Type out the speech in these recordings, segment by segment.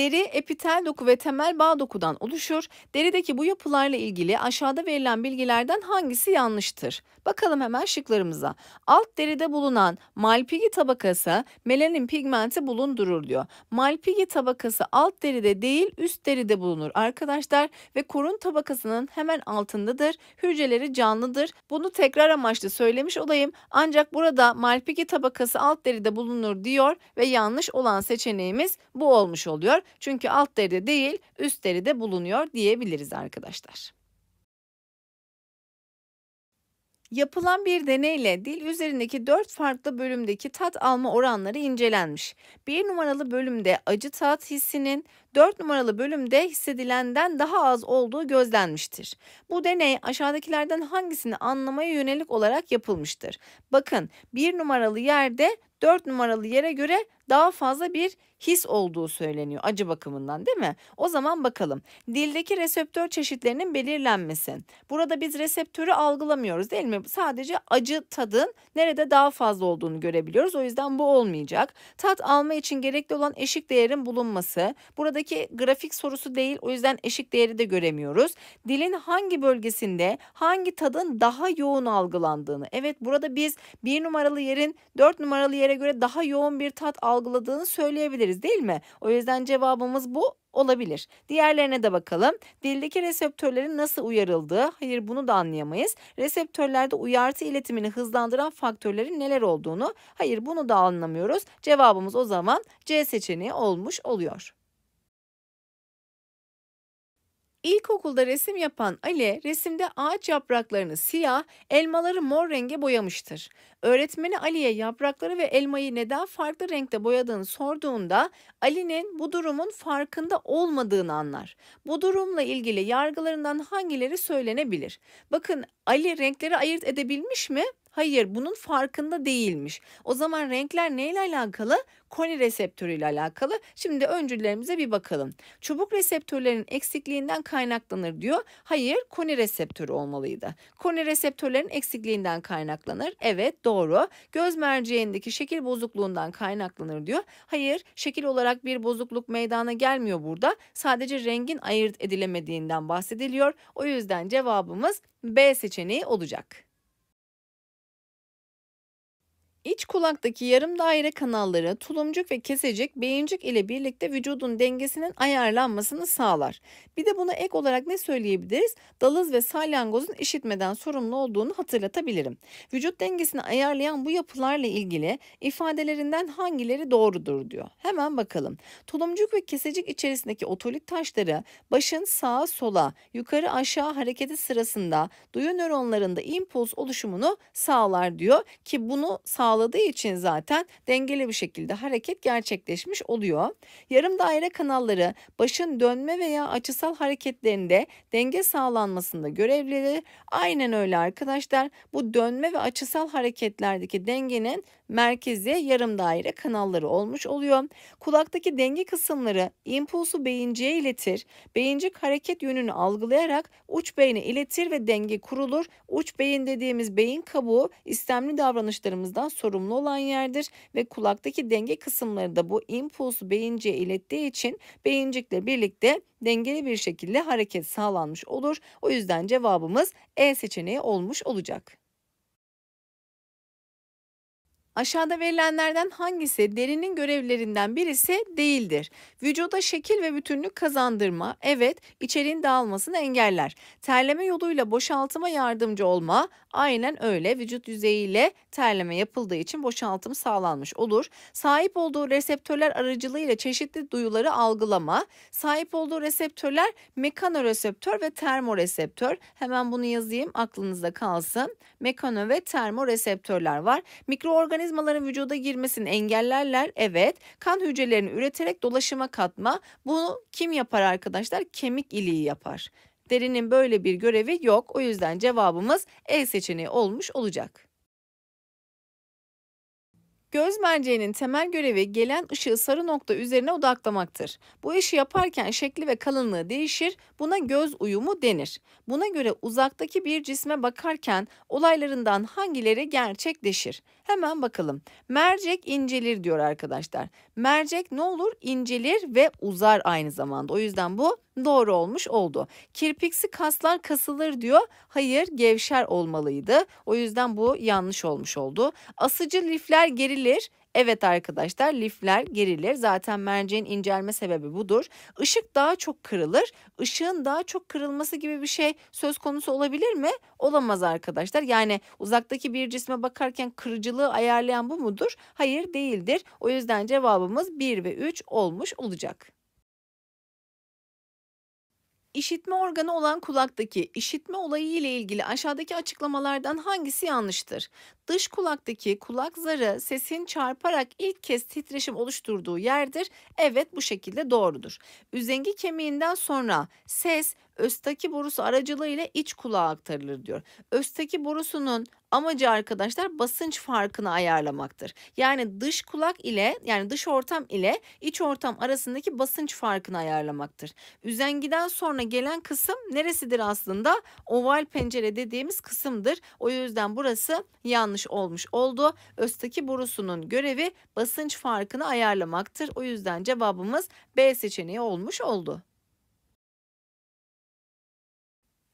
Deri, epitel doku ve temel bağ dokudan oluşur. Derideki bu yapılarla ilgili aşağıda verilen bilgilerden hangisi yanlıştır? Bakalım hemen şıklarımıza. Alt deride bulunan malpigi tabakası melanin pigmenti bulundurur diyor. Malpigi tabakası alt deride değil üst deride bulunur arkadaşlar ve korun tabakasının hemen altındadır. Hücreleri canlıdır. Bunu tekrar amaçlı söylemiş olayım. Ancak burada malpigi tabakası alt deride bulunur diyor ve yanlış olan seçeneğimiz bu olmuş oluyor. Çünkü alt deride değil üst deride bulunuyor diyebiliriz arkadaşlar. Yapılan bir deneyle dil üzerindeki dört farklı bölümdeki tat alma oranları incelenmiş. Bir numaralı bölümde acı tat hissinin 4 numaralı bölümde hissedilenden daha az olduğu gözlenmiştir. Bu deney aşağıdakilerden hangisini anlamaya yönelik olarak yapılmıştır? Bakın bir numaralı yerde 4 numaralı yere göre daha fazla bir his olduğu söyleniyor acı bakımından değil mi? O zaman bakalım. Dildeki reseptör çeşitlerinin belirlenmesi. Burada biz reseptörü algılamıyoruz değil mi? Sadece acı tadın nerede daha fazla olduğunu görebiliyoruz. O yüzden bu olmayacak. Tat alma için gerekli olan eşik değerin bulunması. Buradaki grafik sorusu değil. O yüzden eşik değeri de göremiyoruz. Dilin hangi bölgesinde hangi tadın daha yoğun algılandığını. Evet burada biz bir numaralı yerin dört numaralı yere göre daha yoğun bir tat algıladığını söyleyebiliriz değil mi? O yüzden cevabımız bu olabilir. Diğerlerine de bakalım. Dildeki reseptörlerin nasıl uyarıldığı, hayır bunu da anlayamayız. Reseptörlerde uyartı iletimini hızlandıran faktörlerin neler olduğunu, hayır bunu da anlamıyoruz. Cevabımız o zaman C seçeneği olmuş oluyor. İlkokulda resim yapan Ali resimde ağaç yapraklarını siyah, elmaları mor renge boyamıştır. Öğretmeni Ali'ye yaprakları ve elmayı neden farklı renkte boyadığını sorduğunda Ali'nin bu durumun farkında olmadığını anlar. Bu durumla ilgili yargılarından hangileri söylenebilir? Bakın Ali renkleri ayırt edebilmiş mi? Hayır, bunun farkında değilmiş. O zaman renkler neyle alakalı? Koni reseptörü ile alakalı. Şimdi öncüllerimize bir bakalım. Çubuk reseptörlerinin eksikliğinden kaynaklanır diyor. Hayır, koni reseptörü olmalıydı. Koni reseptörlerin eksikliğinden kaynaklanır. Evet, doğru. Göz merceğindeki şekil bozukluğundan kaynaklanır diyor. Hayır, şekil olarak bir bozukluk meydana gelmiyor burada. Sadece rengin ayırt edilemediğinden bahsediliyor. O yüzden cevabımız B seçeneği olacak. İç kulaktaki yarım daire kanalları tulumcuk ve kesecik beyincik ile birlikte vücudun dengesinin ayarlanmasını sağlar. Bir de buna ek olarak ne söyleyebiliriz? Dalız ve salyangozun işitmeden sorumlu olduğunu hatırlatabilirim. Vücut dengesini ayarlayan bu yapılarla ilgili ifadelerinden hangileri doğrudur diyor. Hemen bakalım. Tulumcuk ve kesecik içerisindeki otolit taşları başın sağa sola, yukarı aşağı hareketi sırasında duyu nöronlarında impuls oluşumunu sağlar diyor ki bunu sağ sağladığı için zaten dengeli bir şekilde hareket gerçekleşmiş oluyor. Yarım daire kanalları başın dönme veya açısal hareketlerinde denge sağlanmasında görevlidir. Aynen öyle arkadaşlar. Bu dönme ve açısal hareketlerdeki dengenin merkezi yarım daire kanalları olmuş oluyor. Kulaktaki denge kısımları impulsu beyinciye iletir. Beyincik hareket yönünü algılayarak uç beyne iletir ve denge kurulur. Uç beyin dediğimiz beyin kabuğu istemli davranışlarımızdan sorumlu olan yerdir ve kulaktaki denge kısımları da bu impulsu beyinciye ilettiği için beyincikle birlikte dengeli bir şekilde hareket sağlanmış olur. O yüzden cevabımız E seçeneği olmuş olacak. Aşağıda verilenlerden hangisi derinin görevlerinden birisi değildir? Vücuda şekil ve bütünlük kazandırma, evet, içeriğin dağılmasını engeller. Terleme yoluyla boşaltıma yardımcı olma, aynen öyle. Vücut yüzeyiyle terleme yapıldığı için boşaltım sağlanmış olur. Sahip olduğu reseptörler aracılığıyla çeşitli duyuları algılama. Sahip olduğu reseptörler mekanoreseptör ve termoreseptör. Hemen bunu yazayım aklınızda kalsın. Mekano ve termoreseptörler var. Mikroorganizmalar Organizmaların vücuda girmesini engellerler. Evet. Kan hücrelerini üreterek dolaşıma katma. Bunu kim yapar arkadaşlar? Kemik iliği yapar. Derinin böyle bir görevi yok. O yüzden cevabımız E seçeneği olmuş olacak. Göz merceğinin temel görevi gelen ışığı sarı nokta üzerine odaklamaktır. Bu işi yaparken şekli ve kalınlığı değişir, buna göz uyumu denir. Buna göre uzaktaki bir cisme bakarken olaylarından hangileri gerçekleşir? Hemen bakalım. Mercek incelir diyor arkadaşlar. Mercek ne olur? İncelir ve uzar aynı zamanda. O yüzden bu doğru olmuş oldu. Kirpiksi kaslar kasılır diyor. Hayır gevşer olmalıydı. O yüzden bu yanlış olmuş oldu. Asıcı lifler gerilir. Evet arkadaşlar lifler gerilir. Zaten merceğin incelme sebebi budur. Işık daha çok kırılır. Işığın daha çok kırılması gibi bir şey söz konusu olabilir mi? Olamaz arkadaşlar. Yani uzaktaki bir cisme bakarken kırıcılığı ayarlayan bu mudur? Hayır değildir. O yüzden cevabımız 1 ve 3 olmuş olacak. İşitme organı olan kulaktaki işitme olayı ile ilgili aşağıdaki açıklamalardan hangisi yanlıştır? Dış kulaktaki kulak zarı sesin çarparak ilk kez titreşim oluşturduğu yerdir. Evet bu şekilde doğrudur. Üzengi kemiğinden sonra ses östaki borusu aracılığıyla iç kulağa aktarılır diyor. Östaki borusunun amacı arkadaşlar basınç farkını ayarlamaktır. Yani dış kulak ile yani dış ortam ile iç ortam arasındaki basınç farkını ayarlamaktır. Üzengiden sonra gelen kısım neresidir aslında? Oval pencere dediğimiz kısımdır. O yüzden burası yanlış olmuş oldu. Östaki borusunun görevi basınç farkını ayarlamaktır. O yüzden cevabımız B seçeneği olmuş oldu.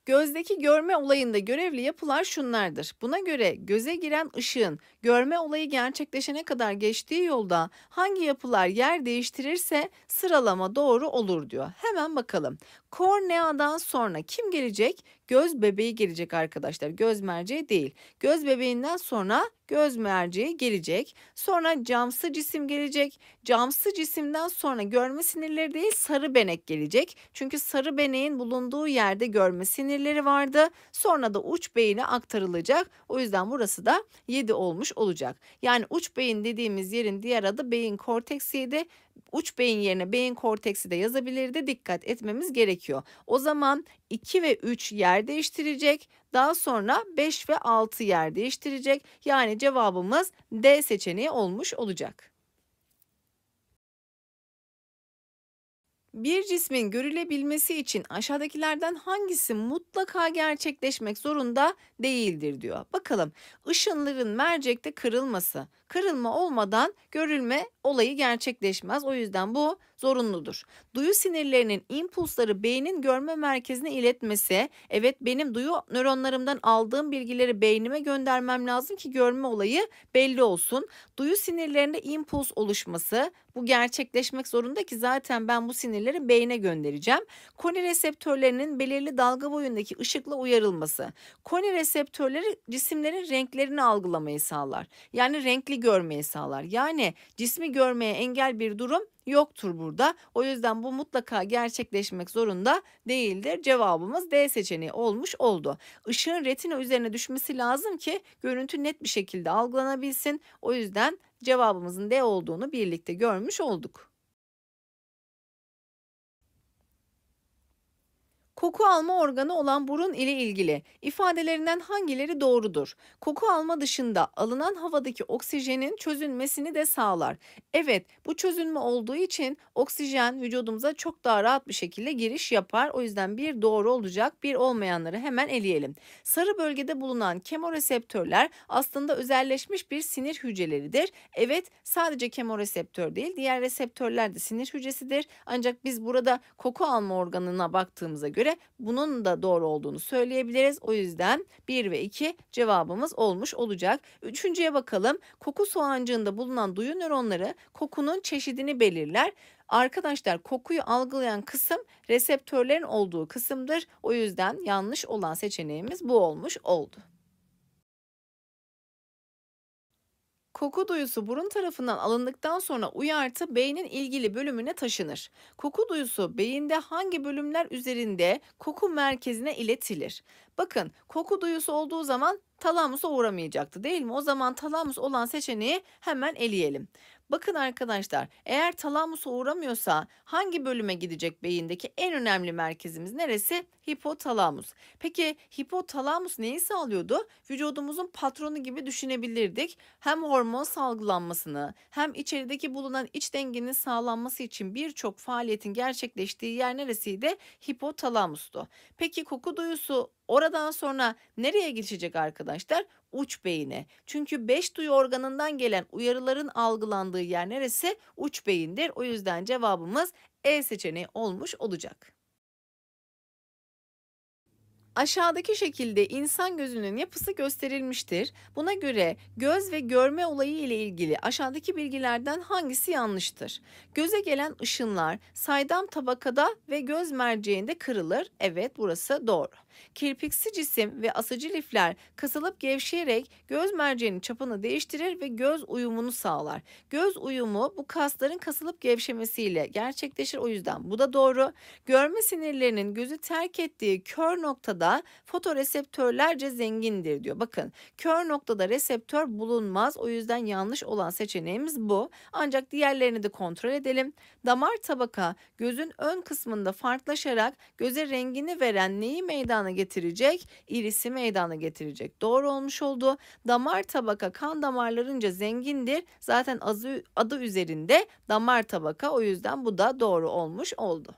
Gözdeki görme olayında görevli yapılar şunlardır. Buna göre göze giren ışığın görme olayı gerçekleşene kadar geçtiği yolda hangi yapılar yer değiştirirse sıralama doğru olur diyor. Hemen bakalım. Korneadan sonra kim gelecek? Göz bebeği gelecek arkadaşlar. Göz merceği değil. Göz bebeğinden sonra göz merceği gelecek. Sonra camsı cisim gelecek. Camsı cisimden sonra görme sinirleri değil sarı benek gelecek. Çünkü sarı beneğin bulunduğu yerde görme sinirleri vardı. Sonra da uç beyine aktarılacak. O yüzden burası da 7 olmuş olacak. Yani uç beyin dediğimiz yerin diğer adı beyin korteksiydi uç beyin yerine beyin korteksi de yazabilirdi. Dikkat etmemiz gerekiyor. O zaman 2 ve 3 yer değiştirecek. Daha sonra 5 ve 6 yer değiştirecek. Yani cevabımız D seçeneği olmuş olacak. Bir cismin görülebilmesi için aşağıdakilerden hangisi mutlaka gerçekleşmek zorunda değildir diyor. Bakalım ışınların mercekte kırılması. Kırılma olmadan görülme olayı gerçekleşmez. O yüzden bu zorunludur. Duyu sinirlerinin impulsları beynin görme merkezine iletmesi. Evet benim duyu nöronlarımdan aldığım bilgileri beynime göndermem lazım ki görme olayı belli olsun. Duyu sinirlerinde impuls oluşması bu gerçekleşmek zorunda ki zaten ben bu sinirleri beyne göndereceğim. Koni reseptörlerinin belirli dalga boyundaki ışıkla uyarılması. Koni reseptörleri cisimlerin renklerini algılamayı sağlar. Yani renkli görmeyi sağlar. Yani cismi görmeye engel bir durum yoktur burada. O yüzden bu mutlaka gerçekleşmek zorunda değildir. Cevabımız D seçeneği olmuş oldu. Işığın retina üzerine düşmesi lazım ki görüntü net bir şekilde algılanabilsin. O yüzden cevabımızın D olduğunu birlikte görmüş olduk. Koku alma organı olan burun ile ilgili ifadelerinden hangileri doğrudur? Koku alma dışında alınan havadaki oksijenin çözünmesini de sağlar. Evet, bu çözünme olduğu için oksijen vücudumuza çok daha rahat bir şekilde giriş yapar. O yüzden bir doğru olacak, bir olmayanları hemen eleyelim. Sarı bölgede bulunan kemoreseptörler aslında özelleşmiş bir sinir hücreleridir. Evet, sadece kemoreseptör değil, diğer reseptörler de sinir hücresidir. Ancak biz burada koku alma organına baktığımıza göre göre bunun da doğru olduğunu söyleyebiliriz. O yüzden 1 ve 2 cevabımız olmuş olacak. Üçüncüye bakalım. Koku soğancığında bulunan duyu nöronları kokunun çeşidini belirler. Arkadaşlar kokuyu algılayan kısım reseptörlerin olduğu kısımdır. O yüzden yanlış olan seçeneğimiz bu olmuş oldu. Koku duyusu burun tarafından alındıktan sonra uyartı beynin ilgili bölümüne taşınır. Koku duyusu beyinde hangi bölümler üzerinde koku merkezine iletilir? Bakın koku duyusu olduğu zaman talamusa uğramayacaktı değil mi? O zaman talamus olan seçeneği hemen eleyelim. Bakın arkadaşlar, eğer talamusa uğramıyorsa hangi bölüme gidecek beyindeki en önemli merkezimiz neresi? Hipotalamus. Peki hipotalamus neyi sağlıyordu? Vücudumuzun patronu gibi düşünebilirdik. Hem hormon salgılanmasını hem içerideki bulunan iç dengenin sağlanması için birçok faaliyetin gerçekleştiği yer neresiydi? Hipotalamustu. Peki koku duyusu oradan sonra nereye geçecek arkadaşlar? Uç beyine. Çünkü beş duyu organından gelen uyarıların algılandığı yer neresi? Uç beyindir. O yüzden cevabımız E seçeneği olmuş olacak. Aşağıdaki şekilde insan gözünün yapısı gösterilmiştir. Buna göre göz ve görme olayı ile ilgili aşağıdaki bilgilerden hangisi yanlıştır? Göze gelen ışınlar saydam tabakada ve göz merceğinde kırılır. Evet burası doğru. Kirpiksi cisim ve asıcı lifler kasılıp gevşeyerek göz merceğinin çapını değiştirir ve göz uyumunu sağlar. Göz uyumu bu kasların kasılıp gevşemesiyle gerçekleşir. O yüzden bu da doğru. Görme sinirlerinin gözü terk ettiği kör noktada fotoreseptörlerce zengindir diyor. Bakın kör noktada reseptör bulunmaz. O yüzden yanlış olan seçeneğimiz bu. Ancak diğerlerini de kontrol edelim. Damar tabaka gözün ön kısmında farklılaşarak göze rengini veren neyi meydana getirecek? İrisi meydana getirecek. Doğru olmuş oldu. Damar tabaka kan damarlarınca zengindir. Zaten adı, adı üzerinde damar tabaka o yüzden bu da doğru olmuş oldu.